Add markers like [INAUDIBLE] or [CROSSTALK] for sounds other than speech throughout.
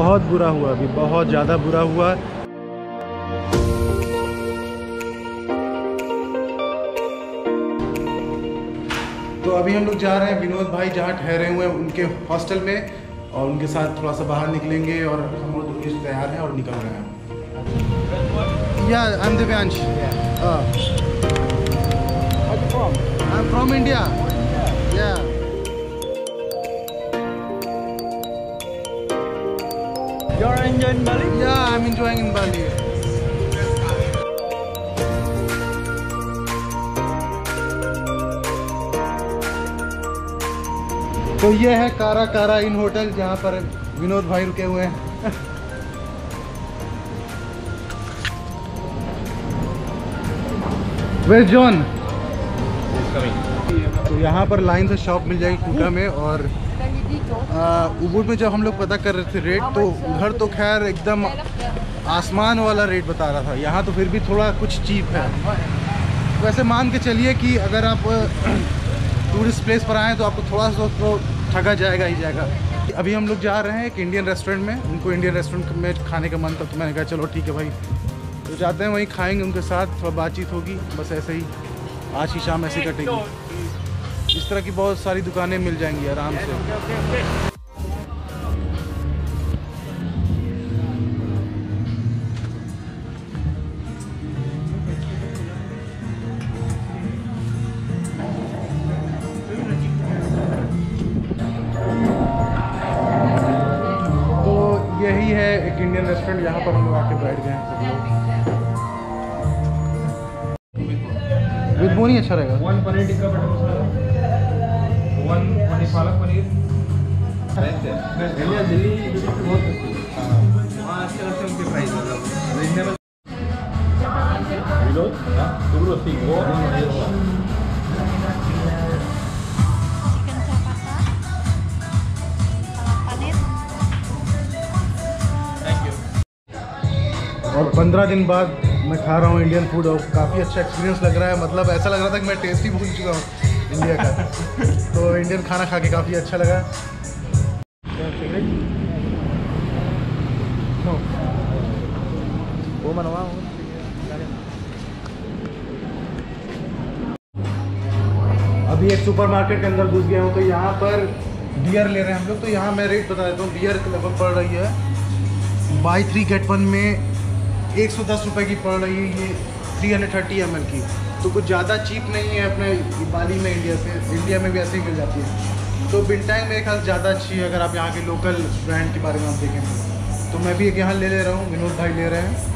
बहुत बुरा हुआ अभी बहुत ज़्यादा बुरा हुआ। तो अभी हम लोग जा रहे हैं विनोद भाई जहाँ ठहरे हुए हैं उनके हॉस्टल में और उनके साथ थोड़ा सा बाहर निकलेंगे और हम लोग दोनों तैयार हैं और निकल रहे हैं। या I am Divyansh I am from India You're enjoying Bali? I am enjoying in Bali तो ये है कारा कारा इन होटल जहाँ पर विनोद भाई रुके हुए हैं। वेस्ट जॉन तो यहाँ पर लाइन से शॉप मिल जाएगी कुका में और उबुड में जब हम लोग पता कर रहे थे रेट तो उधर तो खैर एकदम आसमान वाला रेट बता रहा था। यहाँ तो फिर भी थोड़ा कुछ चीप है। वैसे मान के चलिए कि अगर आप टूरिस्ट प्लेस [CLEARS THROAT] पर आएँ तो आपको थोड़ा सा तो ठगा जाएगा, ही जाएगा। अभी हम लोग जा रहे हैं एक इंडियन रेस्टोरेंट में। उनको इंडियन रेस्टोरेंट में खाने का मन था तो मैंने कहा, चलो ठीक है भाई। तो जाते हैं, वहीं खाएँगे उनके साथ, थोड़ा बातचीत होगी। बस ऐसे ही, आज की शाम ऐसे कटेगी। इस तरह की बहुत सारी दुकानें मिल जाएँगी आराम से। तो यही है एक इंडियन रेस्टोरेंट यहाँ पर हम लोग आके बैठ गए हैं सब लोग। विद बोनी अच्छा रहेगा। One paneer palak paneer. Delhi Delhi बहुत वहाँ अच्छे लगते हैं उनके प्राइस विनोद वो और पंद्रह दिन बाद मैं खा रहा हूँ इंडियन फ़ूड और काफ़ी अच्छा एक्सपीरियंस लग रहा है। मतलब ऐसा लग रहा था कि मैं टेस्ट ही भूल चुका हूँ। इंडिया का। तो इंडियन खाना खा के काफ़ी अच्छा लगा। वो मनवा अभी एक सुपरमार्केट के अंदर घुस गया हूँ तो यहाँ पर बियर ले रहे हैं हम लोग। तो यहाँ मैं रेट बता देता हूँ बियर लगभग पड़ रही है। बाई थ्री गेट वन में एक सौ दस रुपये की पड़ रही है ये थ्री हंड्रेड थर्टी एम की। तो कुछ ज़्यादा चीप नहीं है अपने बाली में इंडिया से। इंडिया में भी ऐसे ही मिल जाती है। तो बिल्टाइम मेरे ख्याल ज़्यादा अच्छी है, अगर आप यहाँ के लोकल ब्रांड के बारे में आप देखें। तो मैं भी एक यहाँ ले ले रहा हूँ, विनोद भाई ले रहे हैं।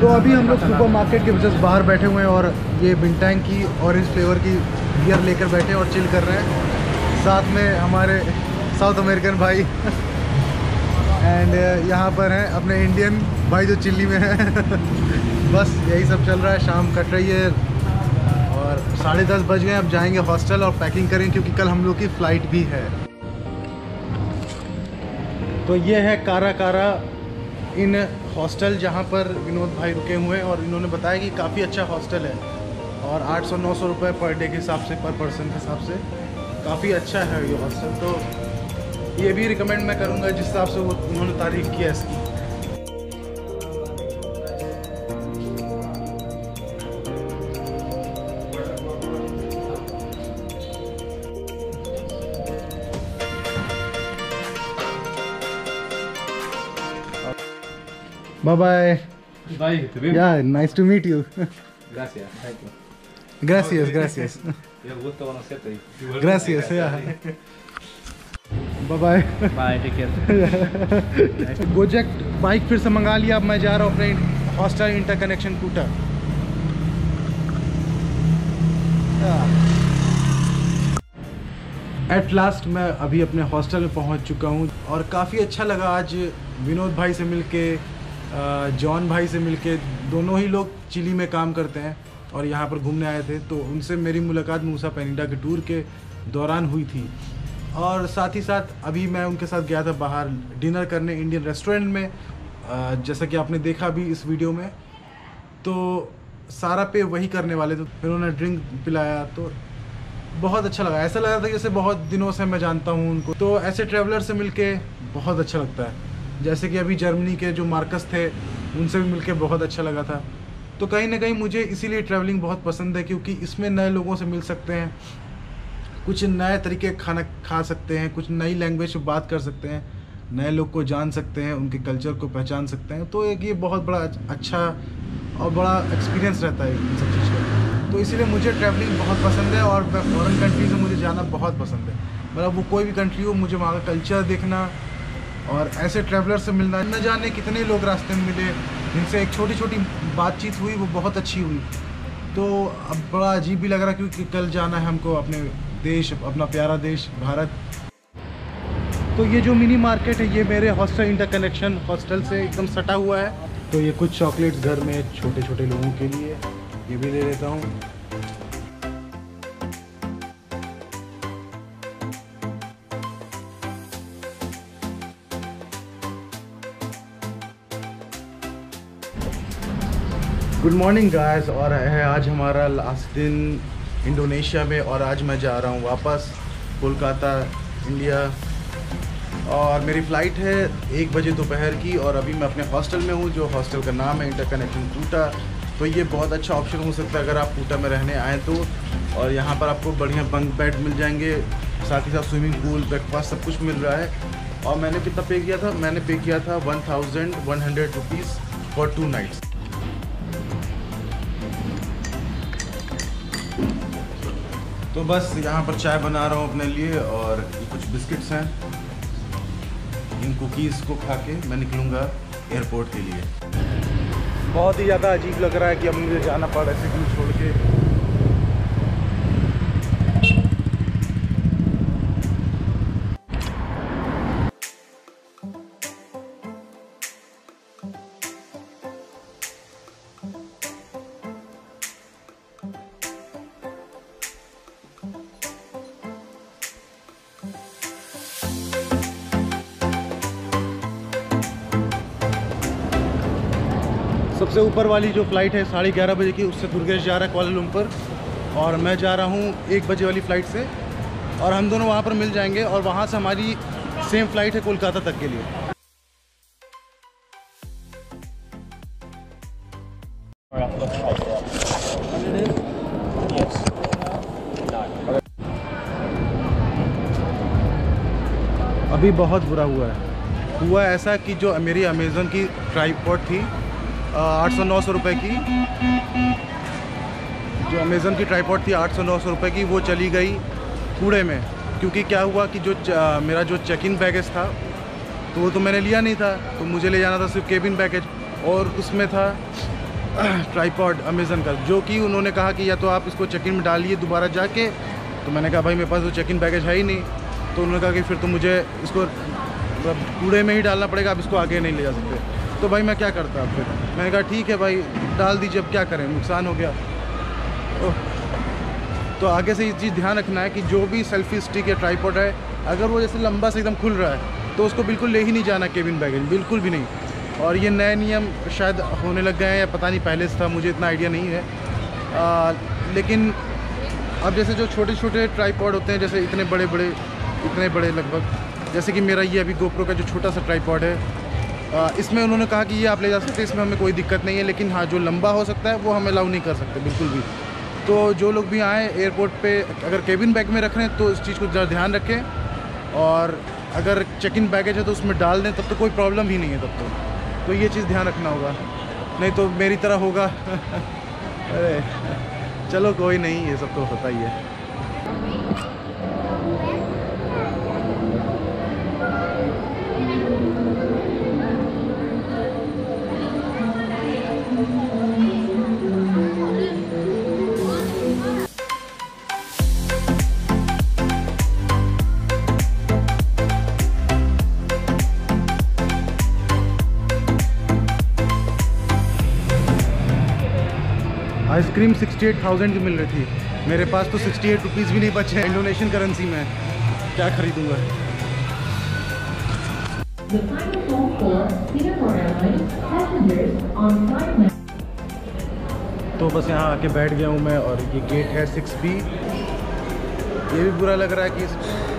तो अभी हम लोग सुपर मार्केट के जस्ट बाहर बैठे हुए हैं और ये बिंटैंग की ऑरेंज फ्लेवर की बियर लेकर बैठे हैं और चिल कर रहे हैं। साथ में हमारे साउथ अमेरिकन भाई। एंड यहाँ पर हैं अपने इंडियन भाई जो चिल्ली में है। [LAUGHS] बस यही सब चल रहा है, शाम कट रही है। और साढ़े दस बज गए अब जाएँगे हॉस्टल और पैकिंग करेंगे क्योंकि कल हम लोग की फ़्लाइट भी है। तो ये है कारा कारा इन हॉस्टल जहाँ पर विनोद भाई रुके हुए हैं, और इन्होंने बताया कि काफ़ी अच्छा हॉस्टल है। और 800-900 रुपए पर डे के हिसाब से पर पर्सन के हिसाब से काफ़ी अच्छा है ये हॉस्टल तो ये भी रिकमेंड मैं करूँगा जिस हिसाब से वो उन्होंने तारीफ़ की है इसकी Bye bye. Bye. Yeah, nice to meet you. Gracias. Thank you. Gracias, gracias. Gracias, yeah. Bye. Bye. Take care. [LAUGHS] Gojek bike फिर से मंगा लिया अब मैं जा रहा हूँ अपने हॉस्टल इंटर कनेक्शन कूटर एट लास्ट मैं अभी अपने हॉस्टल में पहुँच चुका हूँ और काफ़ी अच्छा लगा आज विनोद भाई से मिलके जॉन भाई से मिलके दोनों ही लोग चिली में काम करते हैं और यहाँ पर घूमने आए थे तो उनसे मेरी मुलाकात मूसा पेनिडा के टूर के दौरान हुई थी और साथ ही साथ अभी मैं उनके साथ गया था बाहर डिनर करने इंडियन रेस्टोरेंट में। जैसा कि आपने देखा भी इस वीडियो में तो सारा पे वही करने वाले थे। फिर उन्होंने ड्रिंक पिलाया तो बहुत अच्छा लगा। ऐसा लगा था जैसे बहुत दिनों से मैं जानता हूँ उनको। तो ऐसे ट्रैवलर से मिलके बहुत अच्छा लगता है। जैसे कि अभी जर्मनी के जो मार्कस थे, उनसे भी मिलके बहुत अच्छा लगा था। तो कहीं ना कहीं मुझे इसीलिए ट्रैवलिंग बहुत पसंद है, क्योंकि इसमें नए लोगों से मिल सकते हैं। कुछ नए तरीके खाना खा सकते हैं, कुछ नई लैंग्वेज में बात कर सकते हैं, नए लोग को जान सकते हैं, उनके कल्चर को पहचान सकते हैं। तो एक ये बहुत बड़ा अच्छा और बड़ा एक्सपीरियंस रहता है इन सब चीज़ का। तो इसीलिए मुझे ट्रैवलिंग बहुत पसंद है और फॉरेन कंट्रीज़ में मुझे जाना बहुत पसंद है। मतलब वो कोई भी कंट्री हो, मुझे वहाँ का कल्चर देखना और ऐसे ट्रैवलर से मिलना। न जाने कितने लोग रास्ते में मिले, जिनसे एक छोटी छोटी बातचीत हुई, वो बहुत अच्छी हुई। तो अब बड़ा अजीब भी लग रहा क्योंकि कल जाना है हमको अपने देश, अपना प्यारा देश, भारत। तो ये जो मिनी मार्केट है, ये मेरे हॉस्टल इंटरकनेक्शन हॉस्टल से एकदम सटा हुआ है। तो ये कुछ चॉकलेट्स घर में छोटे छोटे लोगों के लिए ये भी ले लेता हूँ। गुड मॉर्निंग गाइस और है आज हमारा लास्ट दिन। इंडोनेशिया में और आज मैं जा रहा हूँ वापस, कोलकाता, इंडिया। और मेरी फ़्लाइट है एक बजे दोपहर की और अभी मैं अपने हॉस्टल में हूँ, जो हॉस्टल का नाम है इंटरकनेक्शन टूटा तो ये बहुत अच्छा ऑप्शन हो सकता है अगर आप टूटा में रहने आएँ तो। और यहाँ पर आपको बढ़िया बंक बेड मिल जाएँगे, साथ ही साथ स्विमिंग पूल ब्रेकफास्ट सब कुछ मिल रहा है। और मैंने कितना पे किया था? मैंने पे किया था one thousand one hundred rupees for two nights तो बस यहाँ पर चाय बना रहा हूँ अपने लिए और कुछ बिस्किट्स हैं। इन कुकीज़ को खा के मैं निकलूँगा एयरपोर्ट के लिए। बहुत ही ज़्यादा अजीब लग रहा है कि अब मुझे जाना पड़ सिटी छोड़ के। सबसे ऊपर वाली जो फ़्लाइट है साढ़े ग्यारह बजे की, उससे दुर्गेश जा रहा है कोलालमपुर और मैं जा रहा हूँ एक बजे वाली फ़्लाइट से। और हम दोनों वहाँ पर मिल जाएँगे और वहाँ से हमारी सेम फ़्लाइट है कोलकाता तक के लिए। अभी बहुत बुरा हुआ है। हुआ ऐसा कि जो मेरी अमेज़न की ट्राईपॉड थी आठ सौ नौ सौ रुपये की। जो अमेज़न की ट्राईपॉड थी, आठ सौ नौ सौ रुपये की, वो चली गई कूड़े में। क्योंकि क्या हुआ कि जो मेरा जो चेक इन बैगेज था तो वो तो मैंने लिया नहीं था तो मुझे ले जाना था सिर्फ़ केबिन पैकेज और उसमें था [CLEARS THROAT] ट्राईपॉड अमेज़न का, जो कि उन्होंने कहा कि या तो आप इसको चेक इन में डालिए दोबारा जाके। तो मैंने कहा, भाई, मेरे पास तो चेक इन बैगेज है ही नहीं। तो उन्होंने कहा कि फिर तो मुझे इसको कूड़े में ही डालना पड़ेगा, आप इसको आगे नहीं ले जा सकते। तो भाई मैं क्या करता फिर? मैंने कहा ठीक है भाई डाल दीजिए अब क्या करें? नुकसान हो गया। तो आगे से ये चीज़ ध्यान रखना है कि जो भी सेल्फी स्टिक या ट्राईपॉड है अगर वो जैसे लंबा से एकदम खुल रहा है तो उसको बिल्कुल ले ही नहीं जाना केबिन बैगेज बिल्कुल भी नहीं। और ये नए नियम शायद होने लग गए हैं या पता नहीं पहले से था मुझे इतना आइडिया नहीं है। आ, लेकिन अब जैसे जो छोटे छोटे ट्राईपॉड होते हैं जैसे इतने बड़े बड़े इतने बड़े लगभग जैसे कि मेरा ये अभी गोप्रो का जो छोटा सा ट्राईपॉड है इसमें उन्होंने कहा कि ये आप ले जा सकते हैं, इसमें हमें कोई दिक्कत नहीं है, लेकिन हाँ जो लंबा हो सकता है, वो हम अलाउ नहीं कर सकते, बिल्कुल भी। तो जो लोग भी आएँ एयरपोर्ट पे, अगर केबिन बैग में रख रहे हैं तो इस चीज़ को ज़रा ध्यान रखें और अगर चेक इन बैगेज है तो उसमें डाल दें, तब तो कोई प्रॉब्लम ही नहीं है तब तो। तो ये चीज़ ध्यान रखना होगा। नहीं तो मेरी तरह होगा। [LAUGHS] अरे, चलो कोई नहीं, ये सब तो होता ही है। आइसक्रीम 68,000 की मिल रही थी। मेरे पास तो 68 रुपीज़ भी नहीं बचे हैं इंडोनेशियन करेंसी में। क्या खरीदूँगा? तो बस यहाँ आके बैठ गया हूँ मैं और ये गेट है सिक्स बी ये भी बुरा लग रहा है कि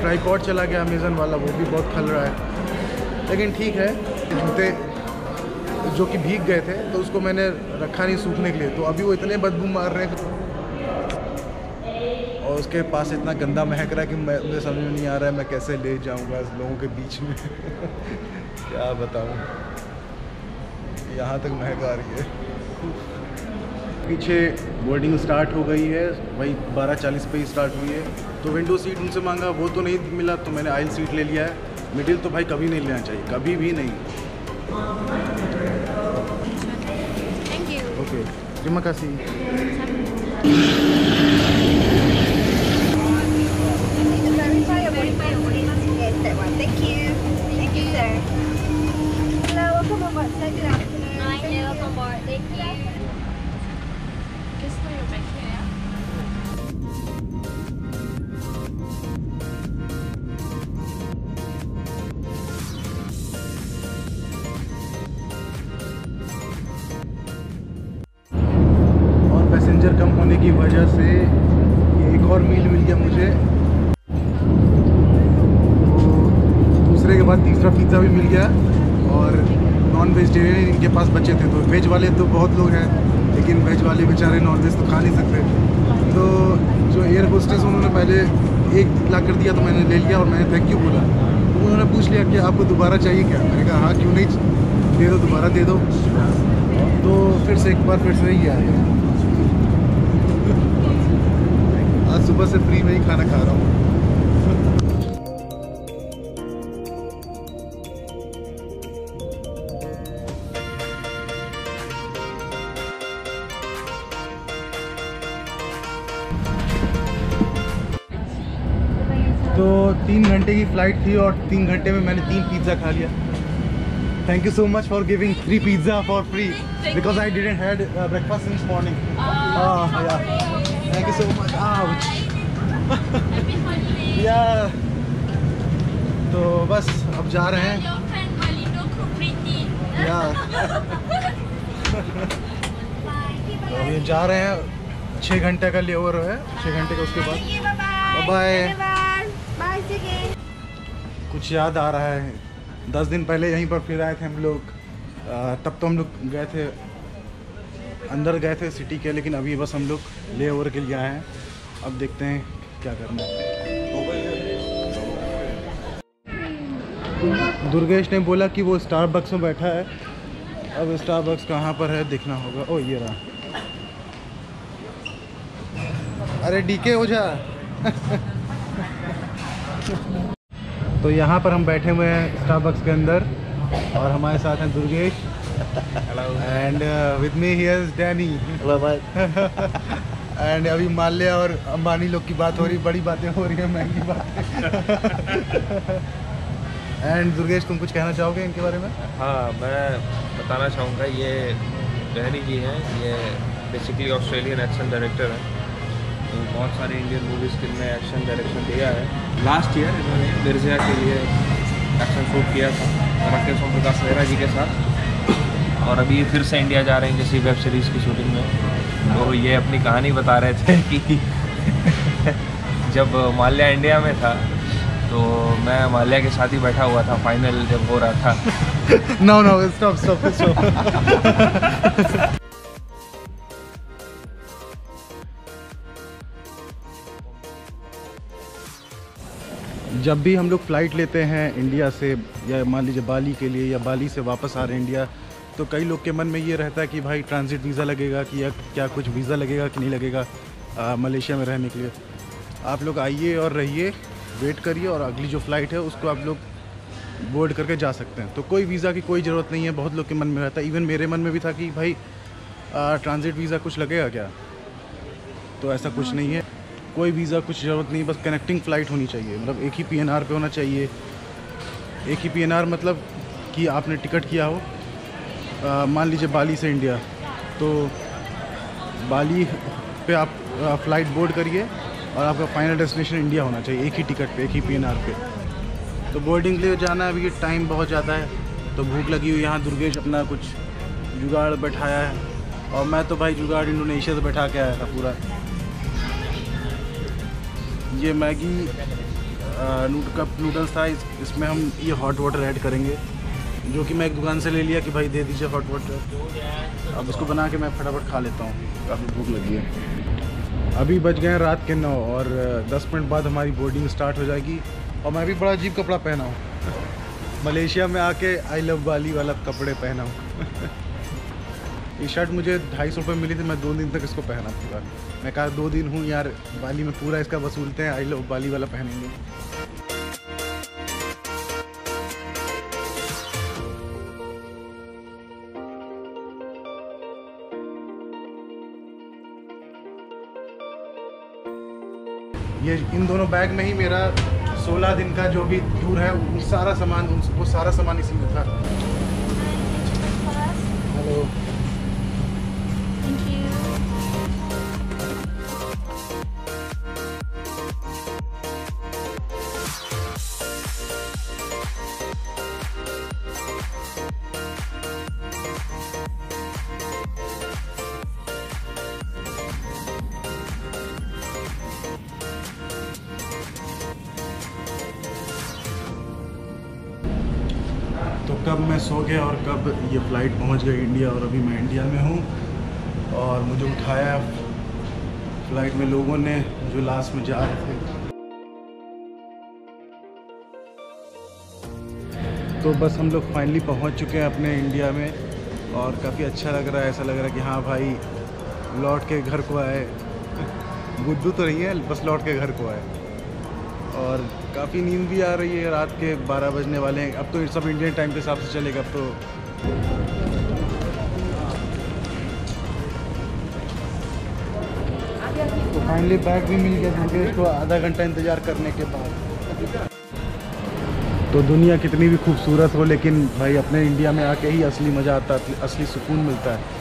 ट्राईपॉड चला गया अमेज़न वाला वो भी बहुत खल रहा है। लेकिन ठीक है जूते जो कि भीग गए थे तो उसको मैंने रखा नहीं सूखने के लिए। तो अभी वो इतने बदबू मार रहे हैं और उसके पास इतना गंदा महक रहा है कि मैं, मुझे समझ में नहीं आ रहा है मैं कैसे ले जाऊँगा लोगों के बीच में। [LAUGHS] क्या बताऊँ? यहाँ तक महक आ रही है। पीछे बोर्डिंग स्टार्ट हो गई है, वही बारह चालीस पे ही स्टार्ट हुई है। तो विंडो सीट उनसे मांगा, वो तो नहीं मिला तो मैंने आइल सीट ले लिया है। मिडिल तो भाई कभी नहीं लेना चाहिए, कभी भी नहीं। Okay. terima kasih. Thank you. की वजह से एक और मील मिल गया मुझे। तो दूसरे के बाद तीसरा पिज़्ज़ा भी मिल गया और नॉन वेजिटेरियन इनके पास बचे थे। तो वेज वाले तो बहुत लोग हैं, लेकिन वेज वाले बेचारे नॉन वेज तो खा नहीं सकते। तो जो एयर होस्टेस उन्होंने पहले एक ला कर दिया तो मैंने ले लिया और मैंने थैंक यू बोला। तो उन्होंने पूछ लिया कि आपको दोबारा चाहिए क्या? मैंने कहा हाँ क्यों नहीं? दे दो, दोबारा दे दो। तो फिर से एक बार फिर से ही आया आज सुबह से फ्री में ही खाना खा रहा हूँ। तो तीन घंटे की फ़्लाइट थी और तीन घंटे में मैंने तीन पिज़्ज़ा खा लिया। Thank you so much for giving three pizza for free because I didn't had breakfast since morning you so much Happy holiday. या तो बस अब जा रहे हैं। या तो अभी जा रहे हैं। छः घंटे का लेओवर है। छः घंटे का उसके बाद। You. Again. कुछ याद आ रहा है। दस दिन पहले यहीं पर फिर आए थे हम लोग। तब तो हम लोग गए थे अंदर गए थे सिटी के, लेकिन अभी बस हम लोग ले ओवर के लिए आए हैं। अब देखते हैं क्या करना है। दुर्गेश ने बोला कि वो स्टारबक्स में बैठा है। अब स्टारबक्स कहाँ पर है देखना होगा। ओ, ये रहा। अरे डीके हो जा। [LAUGHS] तो यहाँ पर हम बैठे हुए हैं स्टारबक्स के अंदर, और हमारे साथ हैं Durgesh. And with me here's Danny and Abhi Malya और अंबानी लोग की बात हो रही बड़ी बातें हो रही है महँगी बातें। [LAUGHS] एंड दुर्गेश तुम कुछ कहना चाहोगे इनके बारे में? हाँ मैं बताना चाहूँगा ये डहरी जी हैं ये बेसिकली ऑस्ट्रेलियन एक्शन डायरेक्टर हैं। तो बहुत सारे इंडियन मूवीज़ के में एक्शन डायरेक्शन दिया है। लास्ट ईयर इन्होंने मिर्ज़ा के लिए एक्शन शूट किया था राकेश ओम प्रकाश मेहरा जी के साथ। और अभी फिर से इंडिया जा रहे हैं किसी वेब सीरीज़ की शूटिंग में। तो ये अपनी कहानी बता रहे थे कि जब माल्या इंडिया में था तो मैं माल्या के साथ ही बैठा हुआ था फाइनल जब हो रहा था। No no stop stop stop जब भी हम लोग फ़्लाइट लेते हैं इंडिया से, या मान लीजिए बाली के लिए, या बाली से वापस आ रहे हैं इंडिया तो कई लोग के मन में ये रहता है कि भाई ट्रांजिट वीज़ा लगेगा कि या क्या कुछ वीज़ा लगेगा कि नहीं लगेगा मलेशिया में रहने के लिए। आप लोग आइए और रहिए वेट करिए और अगली जो फ़्लाइट है उसको आप लोग बोर्ड करके जा सकते हैं। तो कोई वीज़ा की कोई ज़रूरत नहीं है, बहुत लोग के मन में रहता है। इवन मेरे मन में भी था कि भाई ट्रांजिट वीज़ा कुछ लगेगा क्या? तो ऐसा कुछ नहीं है। कोई वीज़ा कुछ ज़रूरत नहीं, बस कनेक्टिंग फ़्लाइट होनी चाहिए। मतलब एक ही पीएनआर पे होना चाहिए। एक ही पीएनआर मतलब कि आपने टिकट किया हो। मान लीजिए बाली से इंडिया तो बाली पे आप फ़्लाइट बोर्ड करिए और आपका फाइनल डेस्टिनेशन इंडिया होना चाहिए एक ही टिकट पे एक ही पीएनआर पे। तो बोर्डिंग के लिए जाना है अभी टाइम बहुत ज़्यादा है तो भूख लगी हुई यहाँ दुर्गेश अपना कुछ जुगाड़ बैठाया है और मैं तो भाई जुगाड़ इंडोनेशिया से बैठा के आया था पूरा। ये मैगी नूड कप नूडल्स था इस, इसमें हम ये हॉट वाटर ऐड करेंगे। जो कि मैं एक दुकान से ले लिया कि भाई दे दीजिए वाटर अब इसको बना के मैं फटाफट खा लेता हूँ। काफ़ी भूख लगी है। अभी बज गए हैं रात के नौ और दस मिनट बाद हमारी बोर्डिंग स्टार्ट हो जाएगी। और मैं भी बड़ा अजीब कपड़ा पहना हूँ। मलेशिया में आके आई लव बाली वाला कपड़े पहना हूँ। [LAUGHS] ये शर्ट मुझे ढाई सौ रुपये मिली थी मैं दो दिन तक इसको पहना पूरा। मैं कहा दो दिन हूँ यार बाली में पूरा इसका वसूलते हैं आई लव बाली वाला पहनेंगे। ये इन दोनों बैग में ही मेरा 16 दिन का जो भी टूर है, वो सारा सामान, उन- वो सारा सामान इसी में था। हेलो कब मैं सो गया और कब ये फ़्लाइट पहुँच गई इंडिया और अभी मैं इंडिया में हूँ। और मुझे उठाया फ़्लाइट में लोगों ने, जो लास्ट में जा रहे थे। तो बस हम लोग फाइनली पहुँच चुके हैं अपने इंडिया में और काफ़ी अच्छा लग रहा है, ऐसा लग रहा है कि हाँ भाई, लौट के घर को आए। [LAUGHS] गुड्डू तो नहीं है, बस लौट के घर को आए। और काफ़ी नींद भी आ रही है, रात के 12 बजने वाले हैं। अब तो सब इंडियन टाइम के हिसाब से चलेगा, अब तो। तो फाइनली बैग भी मिल गया मुझे इसको आधा घंटा इंतज़ार करने के बाद। तो दुनिया कितनी भी खूबसूरत हो, लेकिन भाई अपने इंडिया में आके ही असली मज़ा आता है असली सुकून मिलता है।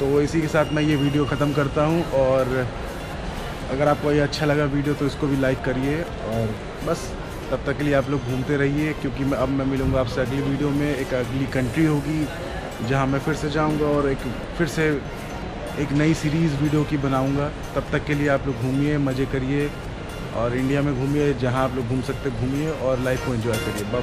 तो इसी के साथ मैं ये वीडियो ख़त्म करता हूँ, और अगर आपको ये अच्छा लगा वीडियो तो इसको भी लाइक करिए, और बस, तब तक के लिए आप लोग घूमते रहिए, क्योंकि मैं, अब मैं मिलूँगा आपसे अगली वीडियो में, एक अगली कंट्री होगी, जहाँ मैं फिर से जाऊँगा और एक, फिर से एक नई सीरीज़ वीडियो की बनाऊँगा। तब तक के लिए आप लोग घूमिए, मज़े करिए, और इंडिया में घूमिए, जहाँ आप लोग घूम सकते, घूमिए, और लाइफ को इन्जॉय करिए। बाय